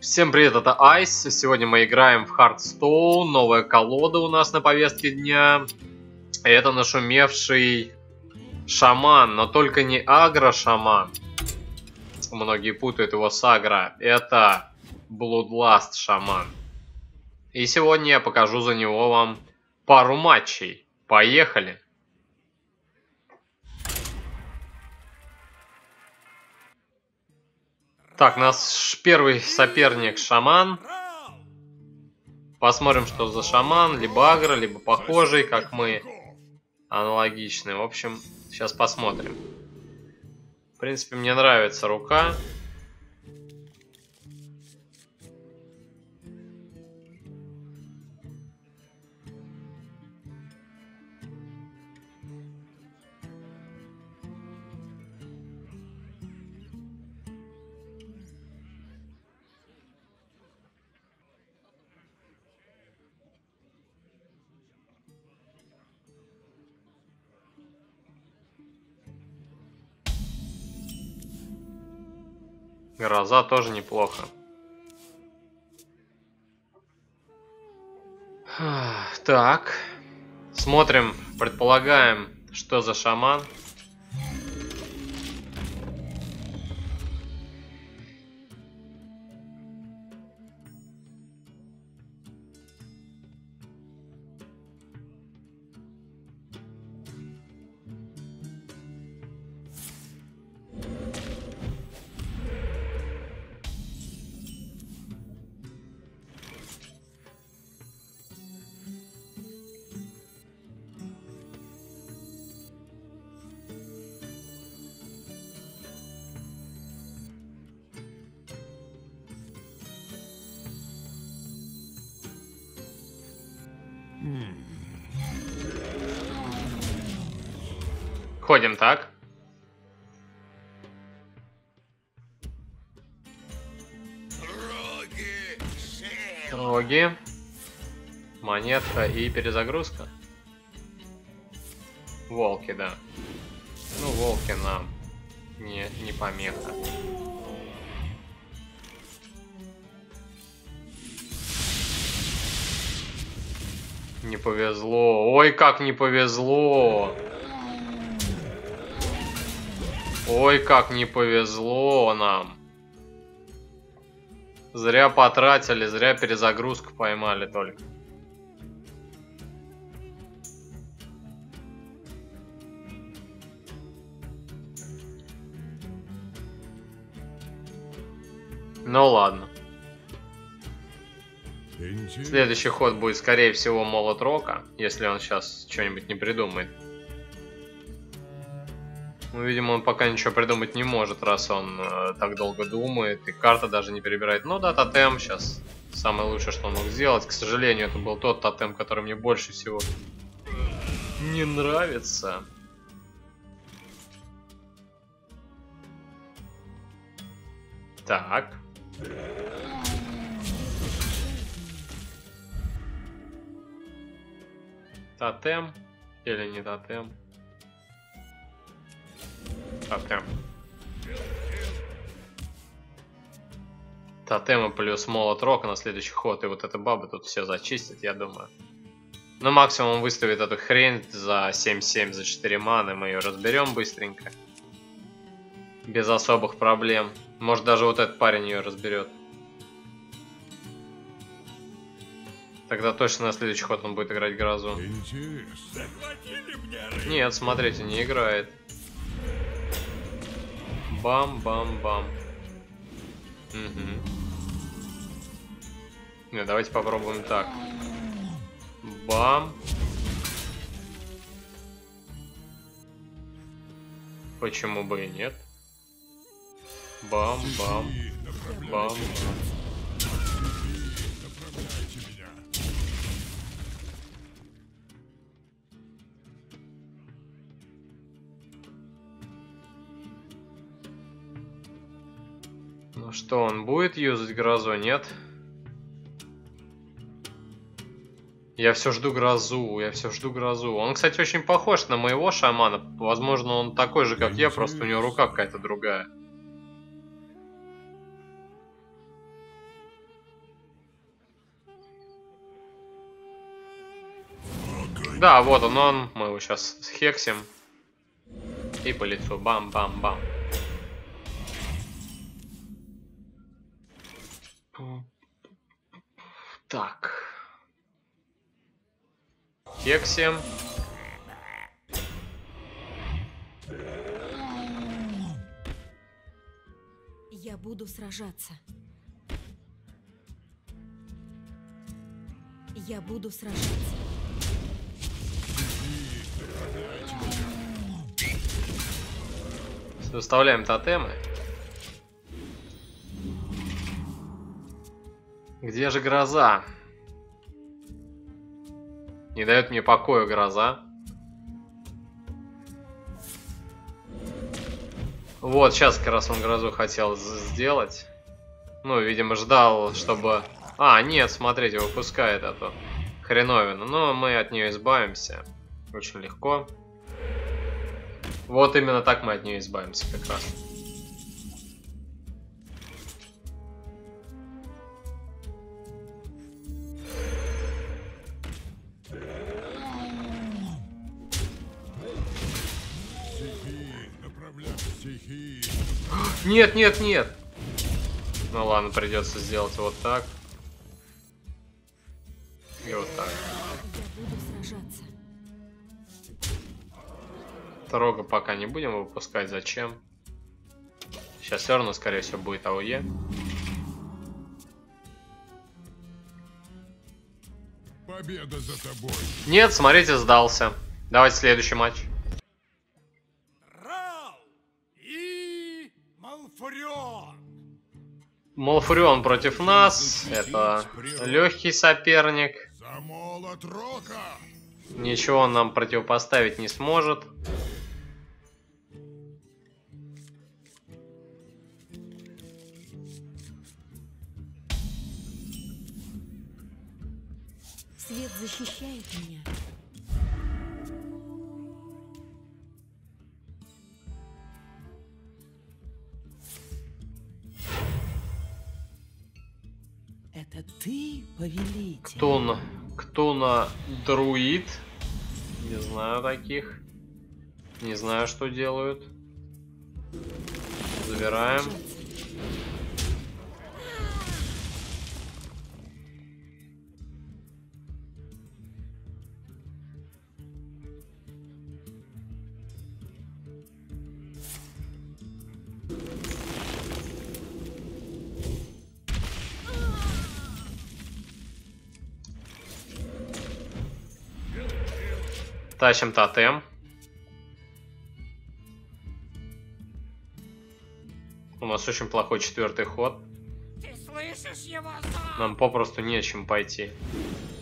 Всем привет, это Айс. Сегодня мы играем в Hearthstone. Новая колода у нас на повестке дня. Это нашумевший шаман, но только не агро-шаман. Многие путают его с агро. Это Bloodlust шаман. И сегодня я покажу за него вам пару матчей. Поехали! Так, наш первый соперник шаман. Посмотрим, что за шаман. Либо агро, либо похожий, как мы. Аналогичный. В общем, сейчас посмотрим. В принципе, мне нравится рука. Гроза тоже неплохо. Так. Смотрим, предполагаем, что за шаман. Ходим так. Роги. Монетка и перезагрузка. Волки, да. Ну, волки нам не, не помеха. Не повезло. Ой, как не повезло. Ой, как не повезло нам. Зря потратили, зря перезагрузку поймали только. Ну ладно. Следующий ход будет, скорее всего, молот рока, если он сейчас что-нибудь не придумает. Ну, видимо, он пока ничего придумать не может, раз он э, так долго думает, и карта даже не перебирает. Ну да, тотем сейчас самое лучшее, что он мог сделать. К сожалению, это был тот тотем, который мне больше всего не нравится. Так. Тотем или не тотем? Тотем. Тотемы плюс молот рока на следующий ход. И вот эта баба тут все зачистит, я думаю. Ну, максимум выставит эту хрень за 7-7, за 4 маны. Мы ее разберем быстренько. Без особых проблем. Может, даже вот этот парень ее разберет. Тогда точно на следующий ход он будет играть грозу. Нет, смотрите, не играет. Бам-бам-бам. Угу. Не, давайте попробуем так. Бам. Почему бы и нет? Бам-бам. Бам. Ну Что, он будет юзать грозу, нет? Я все жду грозу, я все жду грозу. Он, кстати, очень похож на моего шамана. Возможно, он такой же, как я, я просто у него рука какая-то другая. Да, вот он, он. Мы его сейчас схексим. И полетел. Бам-бам-бам. Хексим. Я буду сражаться. Я буду сражаться. Выставляем тотемы. Где же гроза? Не дает мне покоя гроза. Вот, сейчас как раз он грозу хотел сделать. Ну, видимо, ждал, чтобы... А, нет, смотрите, выпускает эту хреновину. Но мы от нее избавимся. Очень легко. Вот именно так мы от нее избавимся как раз. Нет, нет, нет. Ну ладно, придется сделать вот так. И вот так. Строго пока не будем выпускать. Зачем? Сейчас все равно, скорее всего, будет АОЕ. Победа за тобой. Нет, смотрите, сдался. Давайте следующий матч. Малфурион. Малфурион против нас. Это легкий соперник. Ничего он нам противопоставить не сможет. Свет защищает меня. Это ты, повелитель? Ктун. Ктуна друид. Не знаю таких. Не знаю, что делают. Забираем. Тащим тотем. У нас очень плохой четвертый ход. Ты слышишь его зов? Нам попросту нечем пойти.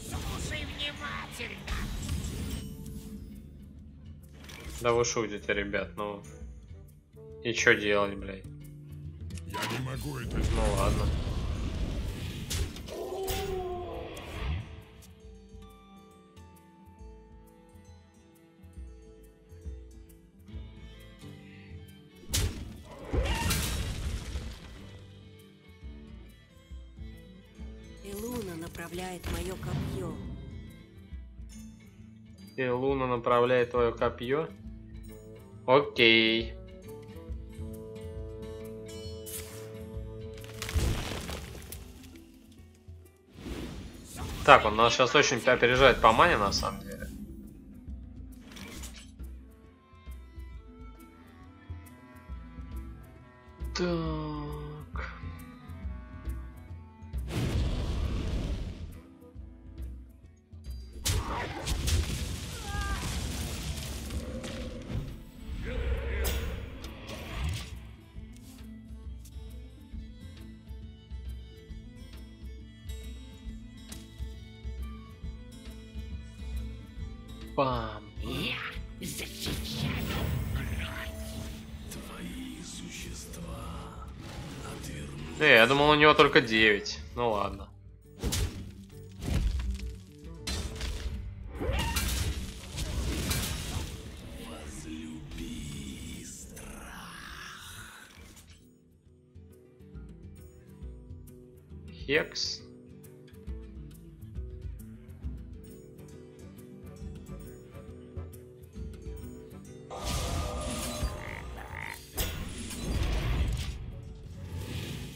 Слушай внимательно. Да вы шутите, ребят, ну... И что делать, блядь? Я не могу это Ну ладно. Луна направляет твое копье. Окей. Так, он нас сейчас очень опережает по мане, на самом деле. Бам. Я защищаю Э, я думал, у него только 9. Ну ладно.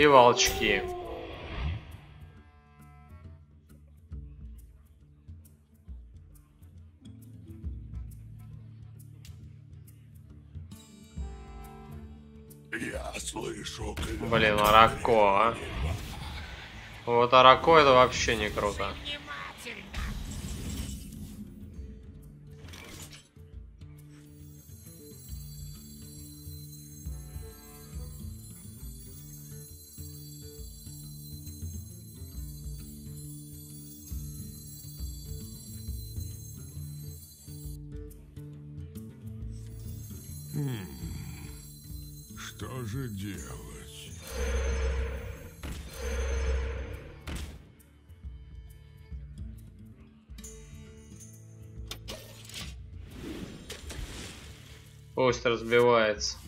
И волчки. Я слышу Блин, Арако, а. Вот Арако это вообще не круто. Внимательно. Же делать? Пусть разбивается.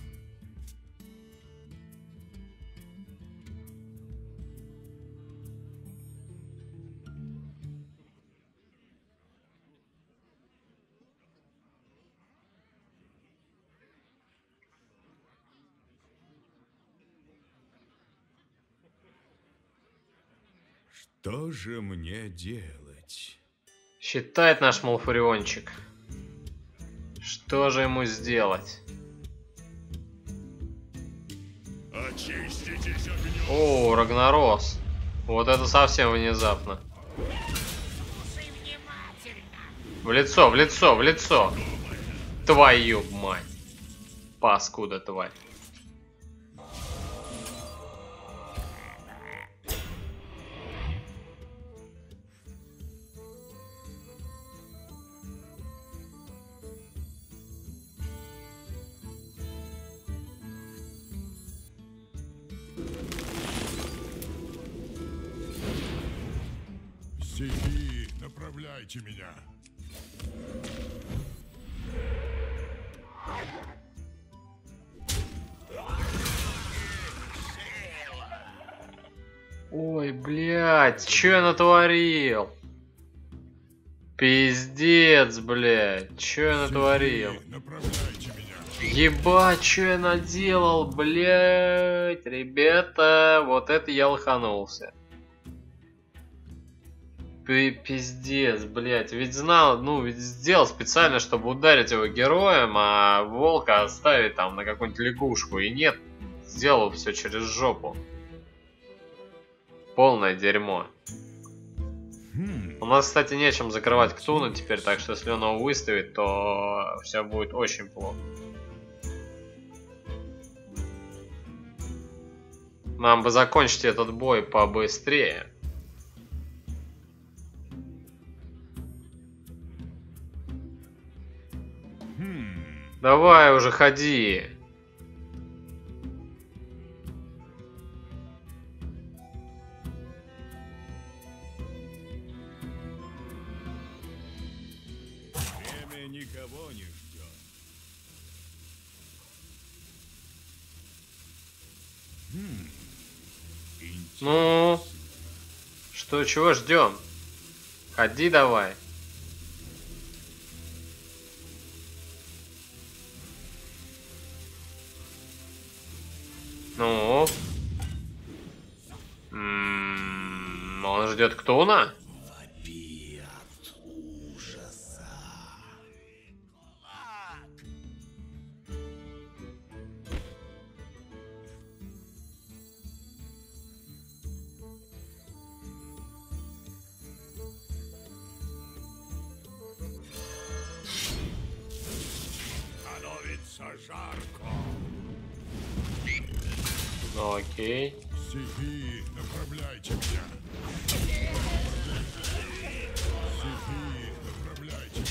Что же мне делать? Считает наш Малфуриончик. Что же ему сделать? О, Рагнарос. Вот это совсем внезапно. В лицо, в лицо, в лицо. Твою мать. Паскуда тварь. Стихии, направляйте меня. Ой, блядь, чё я натворил? Пиздец, блядь, чё я натворил? Ебать, что я наделал, блядь, ребята, вот это я лоханулся. Пи- Пиздец, блядь, ведь знал, ну, ведь сделал специально, чтобы ударить его героем, а волка оставить там на какую-нибудь лягушку, и нет, сделал все через жопу. Полное дерьмо. Хм, У нас, кстати, нечем закрывать Ктуна теперь, так что если он его выставит, то все будет очень плохо. Нам бы закончить этот бой побыстрее. Давай уже ходи. Время никого не ждет. Ну, что, чего ждем? Ходи давай. Ну? М, Он ждет Ктуна?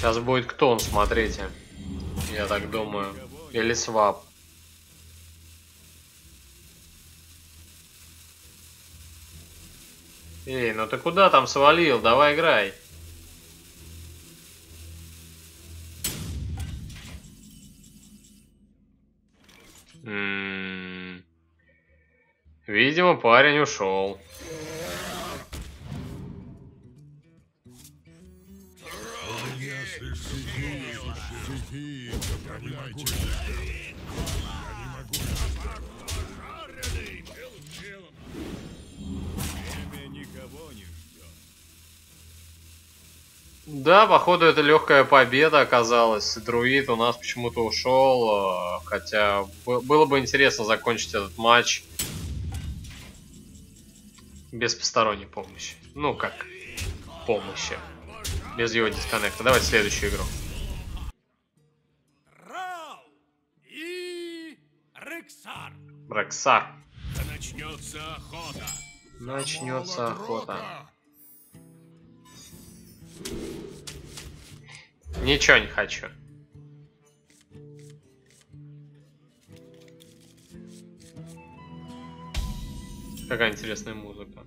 Сейчас будет Ктун, смотрите. Я так думаю. Или свап. Эй, ну ты куда там свалил? Давай играй. М, Видимо, парень ушел. Понимаете? Да, походу это легкая победа оказалась. Друид у нас почему-то ушел, э, хотя было бы интересно закончить этот матч без посторонней помощи. Ну как, помощи. Без его дисконнекта. Давайте следующую игру. Рексар. Рексар. Да начнется охота. Начнется охота. Ничего не хочу. Какая интересная музыка.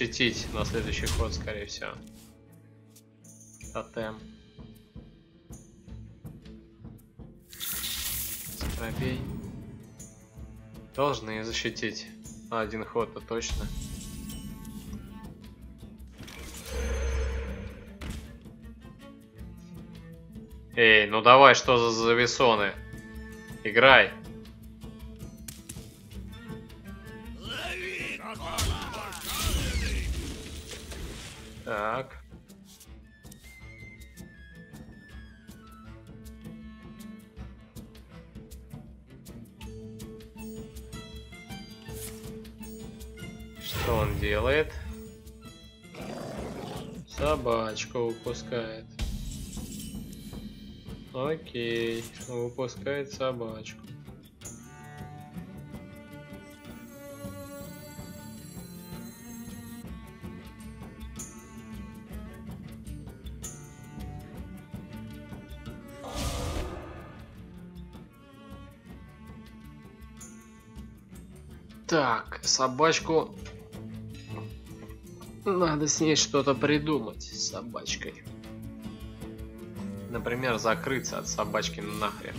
Защитить на следующий ход, скорее всего. Тотем. Пробей. Должны защитить. На один ход-то точно. Эй, ну давай, что за завесоны? Играй. Так. Что он делает? Собачку выпускает. Окей, выпускает собачку. Собачку... Надо с ней что-то придумать, с собачкой. Например, закрыться от собачки нахрен.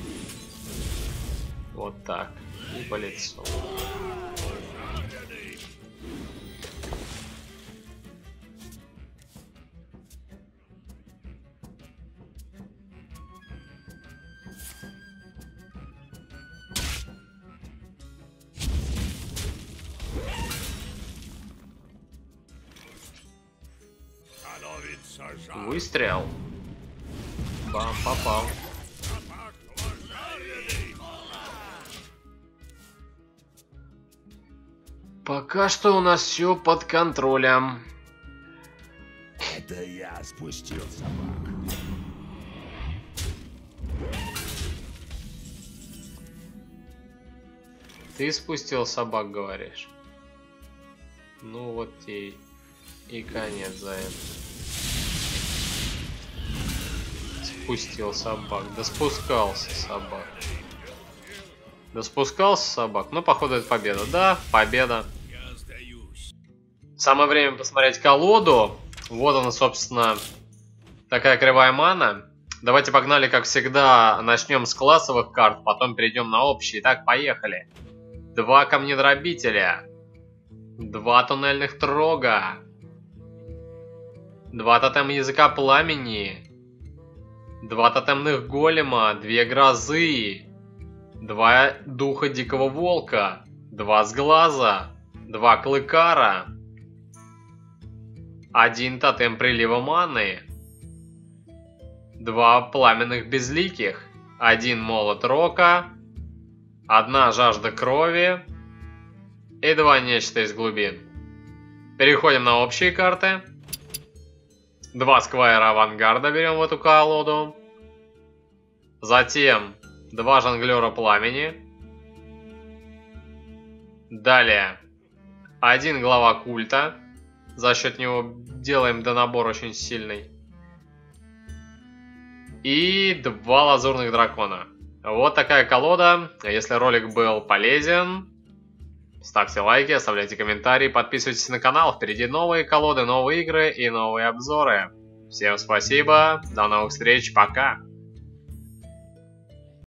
Вот так. И по лицу. Пока что у нас все под контролем. Это я спустил собак. Ты спустил собак, говоришь? Ну вот и, и конец за это. Спустил собак. Да спускался собак. Да спускался собак. Ну, походу, это победа. Да, победа. Самое время посмотреть колоду. Вот она, собственно, такая кривая мана. Давайте погнали, как всегда, начнем с классовых карт, потом перейдем на общие. Так, поехали. Два камнедробителя. Два туннельных трога. Два тотем языка пламени. Два тотемных голема. Две грозы. Два духа дикого волка. Два сглаза. Два клыкара. Один тотем прилива маны. Два пламенных безликих. Один молот рока. Одна жажда крови. И два нечто из глубин. Переходим на общие карты. Два сквайра авангарда берем в эту колоду. Затем два жонглера пламени. Далее один глава культа. За счет него делаем донабор очень сильный. И два лазурных дракона. Вот такая колода. Если ролик был полезен, ставьте лайки, оставляйте комментарии, подписывайтесь на канал. Впереди новые колоды, новые игры и новые обзоры. Всем спасибо, до новых встреч, пока!